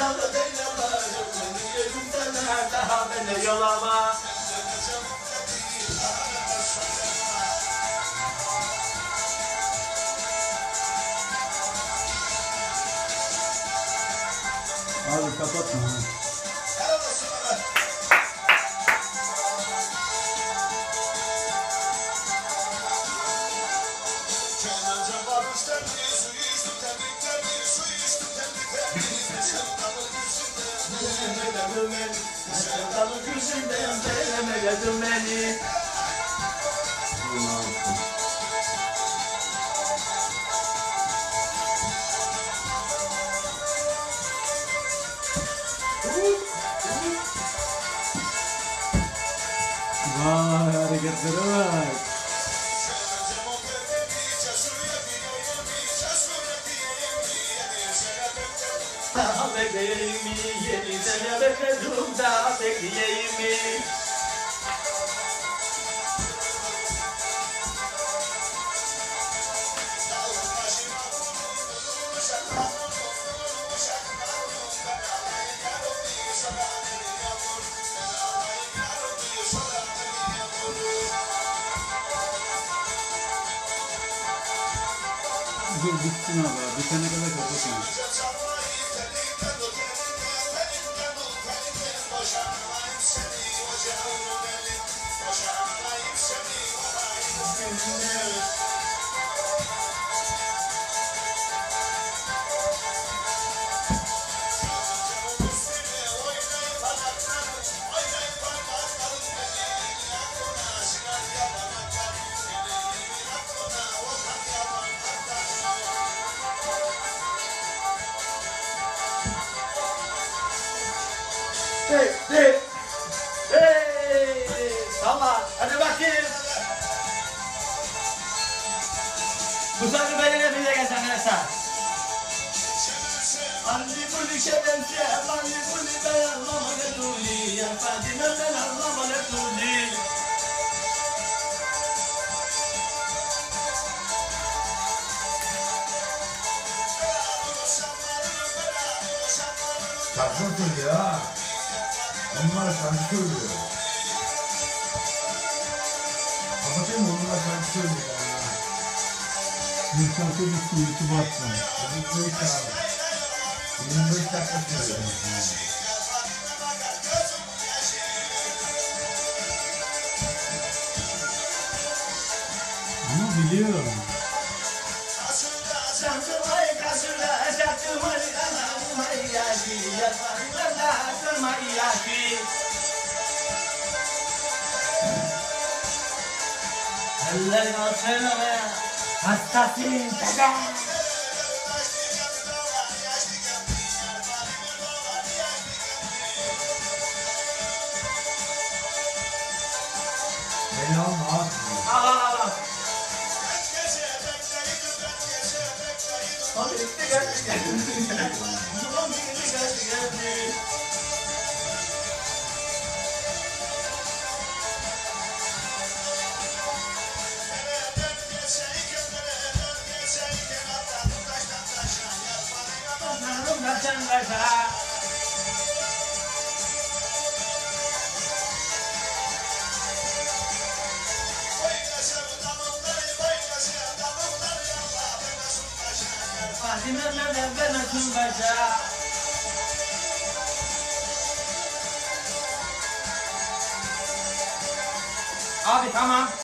dalı Abi kapatma. Ha. Sevdalı gözünden sevemedin beni. Vay hareketlere bak. Daha bekleyeyim mi? Yedi sene bekledim daha bekleyeyim mi? Dur bitsin abi. Bitene kadar kapatma. Hey, hey, hey, gelsen arkadaşlar. Anni kulli şebense, anni kulli ben Allah'a getuli, ya Fatime ben Allah'a getuli. Şarkı söylüyor ha. Onlar şarkı söylüyor. Kapatayım mı? Onlar şarkı söylüyor. Şarkı bitsin. YouTube atsın. Hadi koy abi. 25 dakika söylüyor. Ama biliyorum. Şarkı tebe. Beni alma abi. Al al al al. Hadi işte geldi geldi. Ulan geldi geldi geldi. Kaçar. Fatime nereden ben açım kaçar. Abi tamam.